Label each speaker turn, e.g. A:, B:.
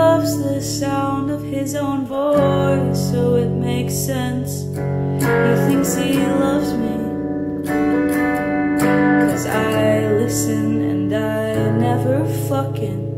A: loves the sound of his own voice, so it makes sense. He thinks he loves me. Cause I listen and I never fucking